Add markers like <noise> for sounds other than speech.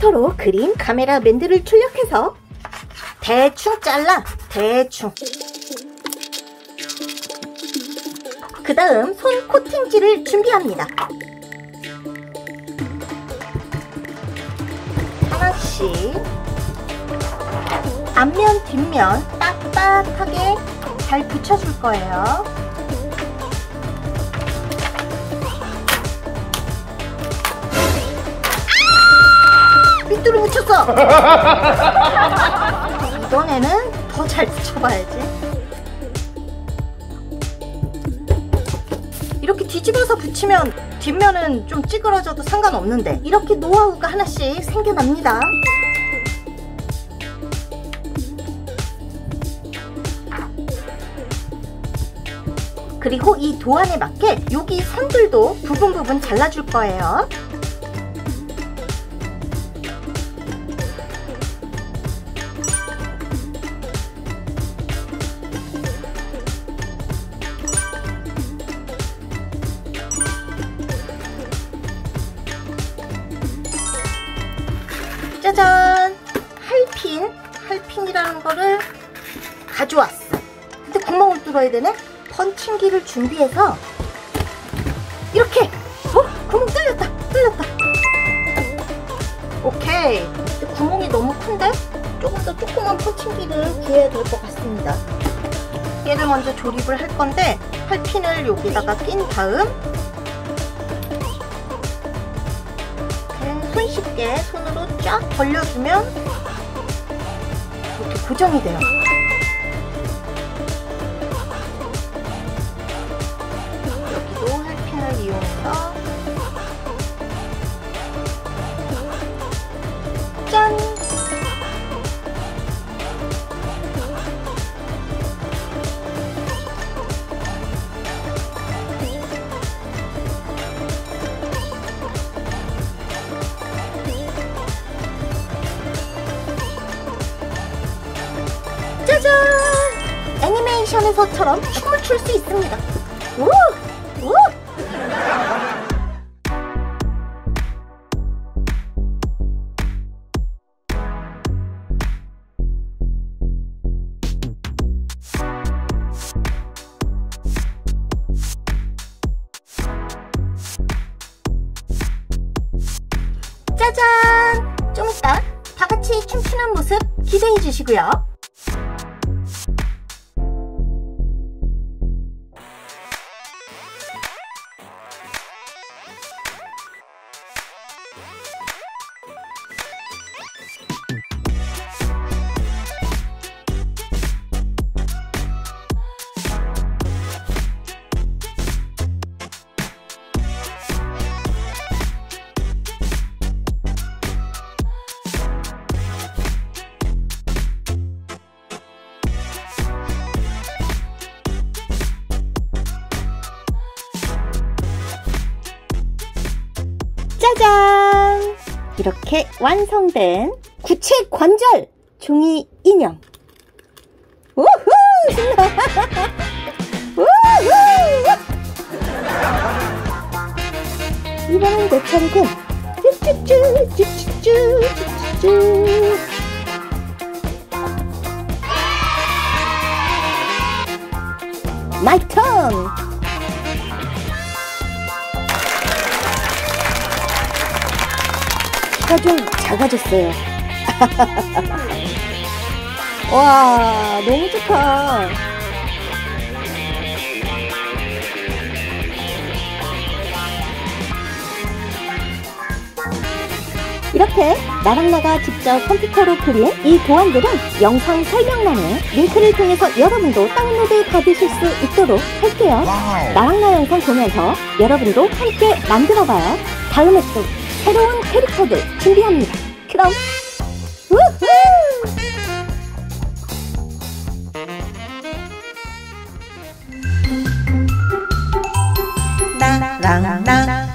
컴퓨터로 그린 카메라 맨들을 출력해서 대충 잘라 대충. 그 다음 손 코팅지를 준비합니다. 하나씩. 앞면 뒷면 빳빳하게 잘 붙여줄 거예요 삐뚤어 붙였어. <laughs> 이번에는 더 잘 붙여봐야지. 이렇게 뒤집어서 붙이면 뒷면은 좀 찌그러져도 상관없는데 이렇게 노하우가 하나씩 생겨납니다. 그리고 이 도안에 맞게 여기 선들도 부분 부분 잘라줄 거예요 짜잔! 할핀! 할핀이라는 거를 가져왔어. 근데 구멍을 뚫어야 되네? 펀칭기를 준비해서 이렇게! 어? 구멍 뚫렸다! 뚫렸다! 오케이! 구멍이 너무 큰데? 조금 더 조그만 펀칭기를 구해야 될 것 같습니다. 얘를 먼저 조립을 할 건데 할핀을 여기다가 낀 다음 손쉽게 손으로 쫙 벌려주면 이렇게 고정이 돼요. 애니메이션에서처럼 춤을 출 수 있습니다. 우! 우! 짜잔! 좀 이따 다 같이 춤추는 모습 기대해 주시고요. 짜잔! 이렇게 완성된 구체 관절 종이 인형. 우후! 신나! <laughs> 우후! 이번엔 내 차례군. 쭈쭈쭈, 쭈쭈쭈, 쭈쭈쭈. My turn! 키가 좀 작아졌어요. <laughs> 와, 너무 좋다. 이렇게 나랑 나가 직접 컴퓨터로 그린 이 도안들은 영상 설명란에 링크를 통해서 여러분도 다운로드 받으실 수 있도록 할게요. 나랑 나 영상 보면서 여러분도 함께 만들어봐요. 다음에 또 새로운 캐릭터들 준비합니다. 그럼 우후! 나랑 나